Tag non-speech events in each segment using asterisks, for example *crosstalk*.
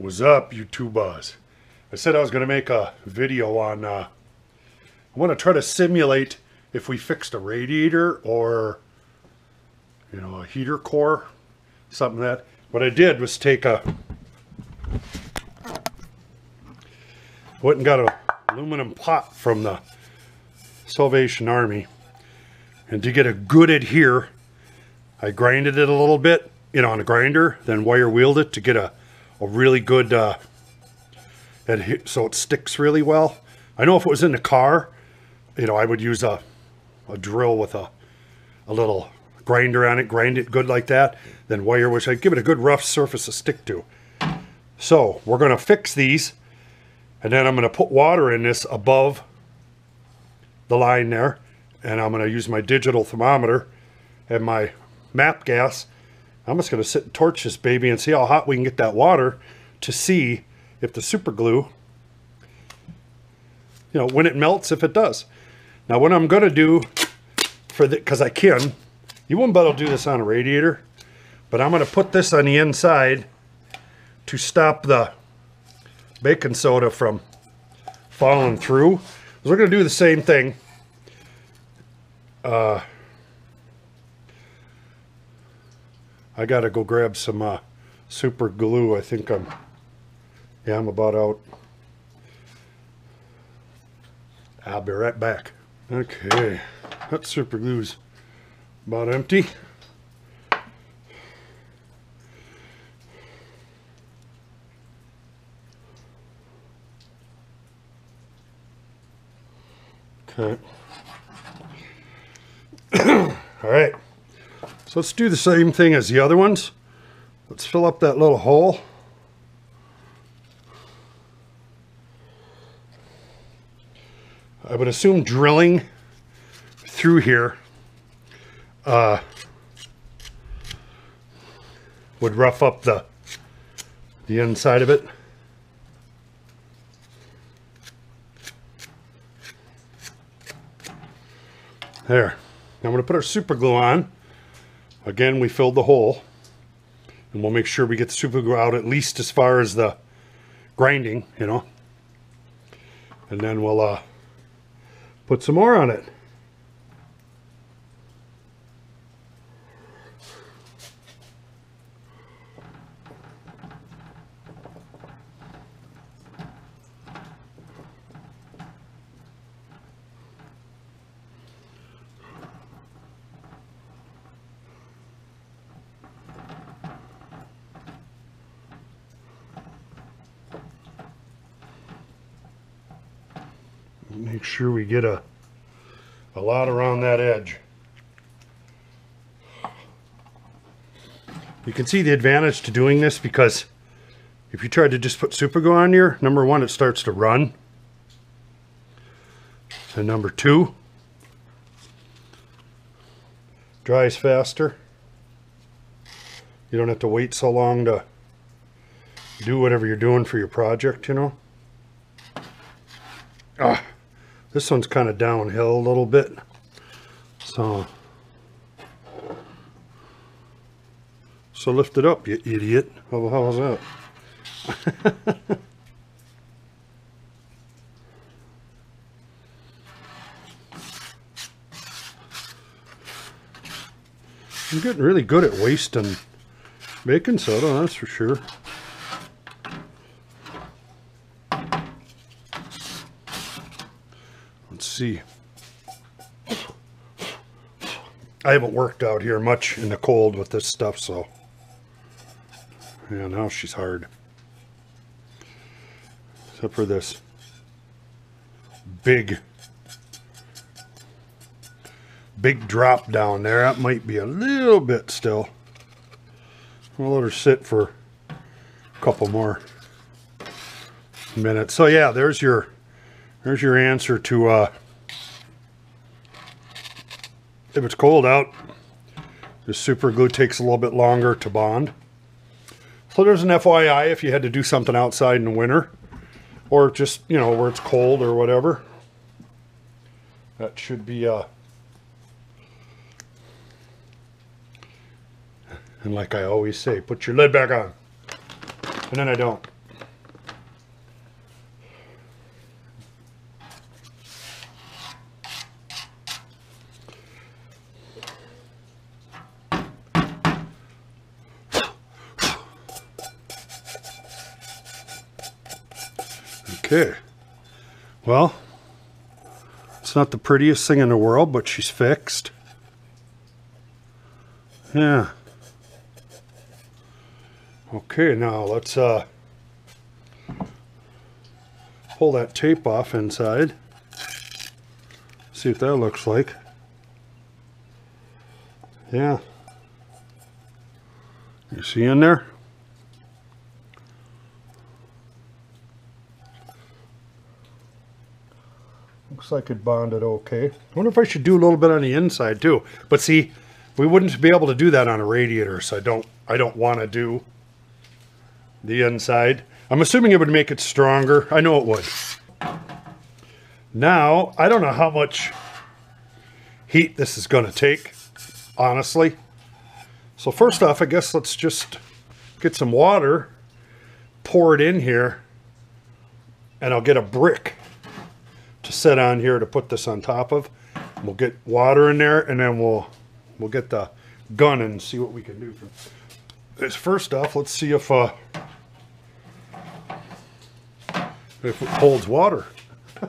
What's up, YouTubers? I said I was going to make a video on, uh, I want to try to simulate if we fixed a radiator or, you know, a heater core, something like that. What I did was take a, went and got a aluminum pot from the Salvation Army. And to get a good adhere, I grinded it a little bit, you know, on a grinder, then wire wheeled it to get a, a really good, uh, so it sticks really well. I know if it was in the car, you know, I would use a, a drill with a, a little grinder on it, grind it good like that, then wire, which I'd give it a good rough surface to stick to. So we're going to fix these, and then I'm going to put water in this above the line there, and I'm going to use my digital thermometer and my MAPP gas. I'm just going to sit and torch this baby and see how hot we can get that water to see if the super glue, you know, when it melts, if it does. Now, what I'm going to do for the, because I can, you wouldn't be able to do this on a radiator, but I'm going to put this on the inside to stop the baking soda from falling through. We're going to do the same thing. Uh, I got to go grab some uh, super glue. I think I'm, yeah, I'm about out. I'll be right back. Okay, that super glue's about empty. Okay. *coughs* All right. So let's do the same thing as the other ones. Let's fill up that little hole. I would assume drilling through here uh, would rough up the the inside of it. There. Now I'm going to put our super glue on. Again, we filled the hole. And we'll make sure we get the super glue out at least as far as the grinding, you know. And then we'll uh, put some more on it. Make sure we get a, a lot around that edge. You can see the advantage to doing this because if you try to just put super glue on here, number one, it starts to run. And number two, dries faster. You don't have to wait so long to do whatever you're doing for your project, you know. Ah, this one's kind of downhill a little bit. So, so lift it up, you idiot. How, how was that? *laughs* I'm getting really good at wasting baking soda, that's for sure. Let's see. I haven't worked out here much in the cold with this stuff, so. Yeah, now she's hard. Except for this big, big drop down there. That might be a little bit still. We'll let her sit for a couple more minutes. So yeah, there's your there's your answer to uh, if it's cold out, the super glue takes a little bit longer to bond. So there's an FYI if you had to do something outside in the winter or just, you know, where it's cold or whatever. That should be, uh, and like I always say, put your lid back on. And then I don't. Okay. Well, it's not the prettiest thing in the world, but she's fixed. Yeah. Okay, now let's uh, pull that tape off inside. See what that looks like. Yeah. You see in there? Looks like it bonded okay. I wonder if I should do a little bit on the inside too. But see, we wouldn't be able to do that on a radiator, so I don't I don't want to do the inside. I'm assuming it would make it stronger. I know it would. Now, I don't know how much heat this is going to take, honestly. So first off, I guess let's just get some water, pour it in here, and I'll get a brick to set on here to put this on top of. We'll get water in there and then we'll we'll get the gun and see what we can do. This first off, let's see if uh, if it holds water. *laughs*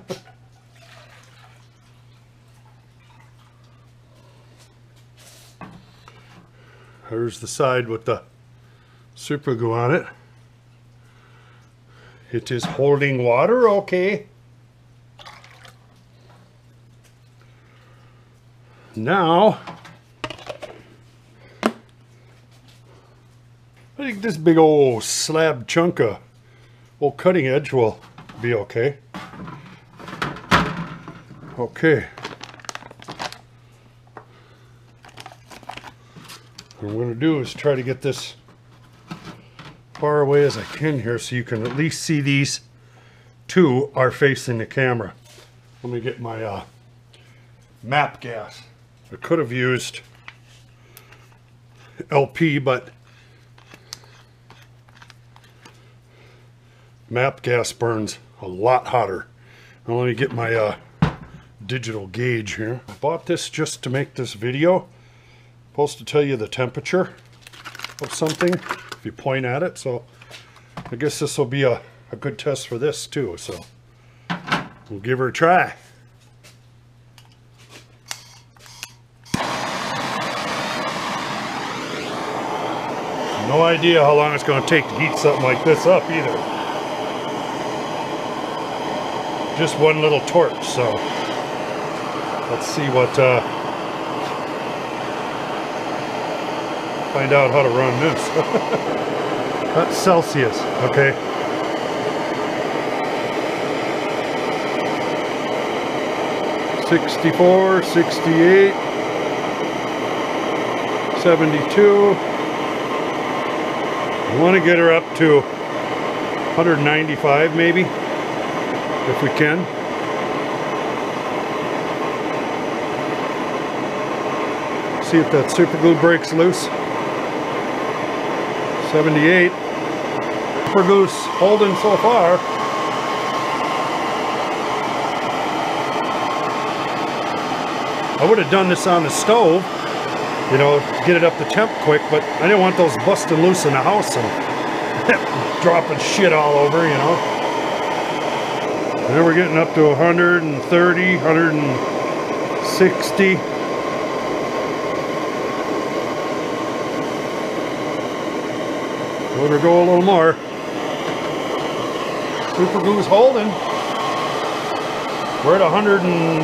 There's the side with the super glue on it. It is holding water, okay. Now, I think this big old slab chunk of old cutting edge will be okay. Okay. What I'm going to do is try to get this far away as I can here so you can at least see these two are facing the camera. Let me get my uh, MAPP gas. I could have used LP, but MAPP gas burns a lot hotter. Now let me get my uh, digital gauge here. I bought this just to make this video. Supposed to tell you the temperature of something if you point at it. So I guess this will be a, a good test for this too. So we'll give her a try. No idea how long it's going to take to heat something like this up either. Just one little torch, so let's see what, uh, find out how to run this. *laughs* That's Celsius, okay. Sixty-four, sixty-eight, seventy-two. I want to get her up to 195 maybe, if we can. See if that super glue breaks loose. 78. Super glue's holding so far. I would have done this on the stove you know, get it up to temp quick, but I didn't want those busting loose in the house and *laughs* dropping shit all over, you know. And then we're getting up to 130, 160. Let her go a little more. Super glue's holding. We're at 100 and,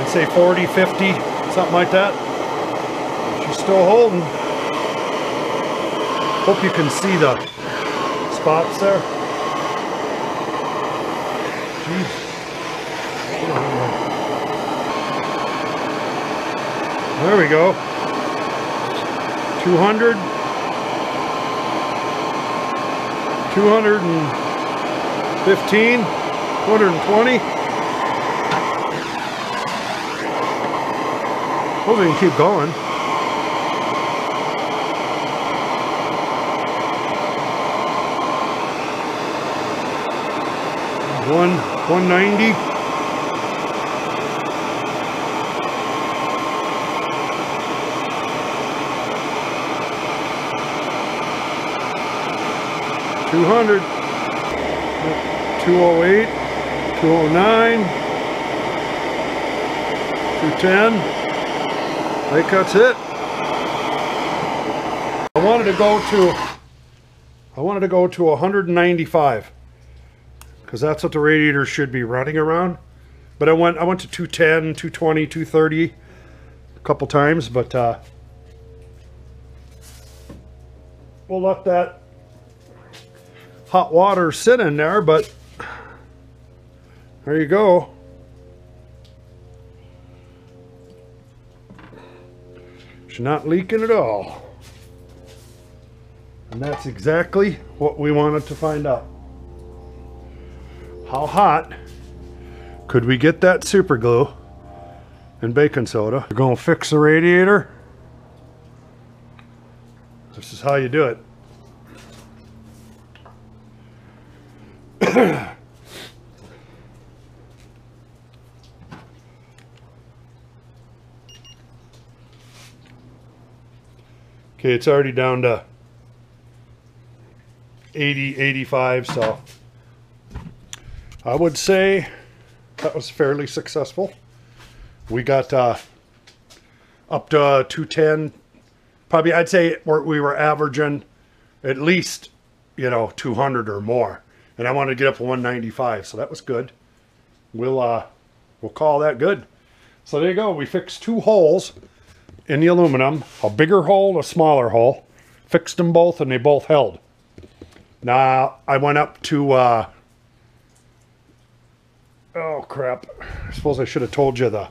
I'd say 40, 50, something like that still holding. Hope you can see the spots there. Jeez. There we go. 200. 215. 220. Hope we can keep going. One, 190. Two hundred, 208, 209, 210. I think that's it. I wanted to go to I wanted to go to 195 because that's what the radiator should be running around. But I went I went to 210, 220, 230 a couple times, but uh, we'll let that hot water sit in there, but there you go. She's not leaking at all. And that's exactly what we wanted to find out. How hot could we get that super glue and baking soda? We're gonna fix the radiator. This is how you do it. *coughs* okay, it's already down to 80, 85, so I would say that was fairly successful. We got uh, up to uh, 210. Probably, I'd say we were averaging at least, you know, 200 or more. And I wanted to get up to 195, so that was good. We'll uh, we'll call that good. So there you go. We fixed two holes in the aluminum, a bigger hole, a smaller hole. Fixed them both, and they both held. Now I went up to. Uh, oh crap! I suppose I should have told you the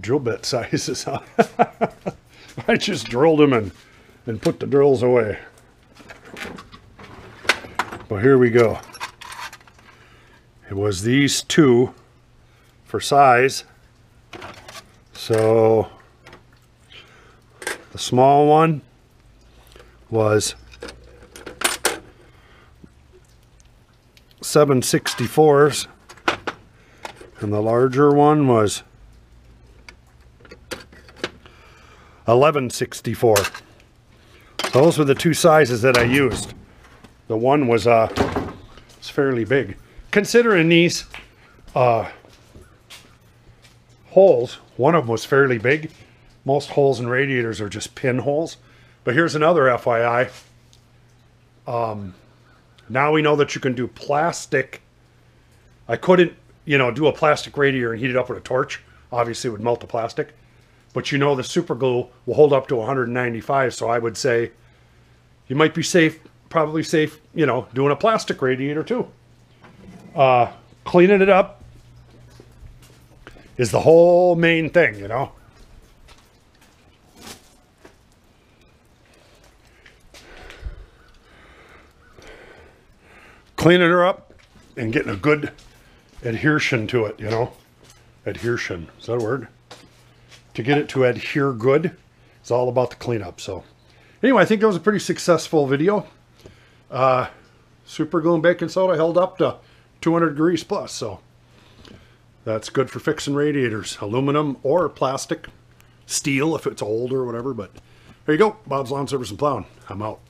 drill bit *laughs* sizes. *laughs* I just drilled them and and put the drills away. Well, here we go. It was these two for size. So the small one was 764s and the larger one was 1164. Those were the two sizes that I used. The one was uh, was fairly big. Considering these uh, holes, one of them was fairly big. Most holes in radiators are just pinholes. But here's another FYI. Um, now we know that you can do plastic. I couldn't, you know, do a plastic radiator and heat it up with a torch. Obviously, it would melt the plastic. But you know the super glue will hold up to 195, so I would say you might be safe, probably safe, you know, doing a plastic radiator too. Uh, cleaning it up is the whole main thing, you know. cleaning her up and getting a good adhesion to it, you know. Adhesion, is that a word? To get it to adhere good, it's all about the cleanup. So anyway, I think that was a pretty successful video. Uh, super glue and baking soda held up to 200 degrees plus, so that's good for fixing radiators, aluminum or plastic, steel if it's old or whatever. But there you go, Bob's Lawn Service and Plowing. I'm out.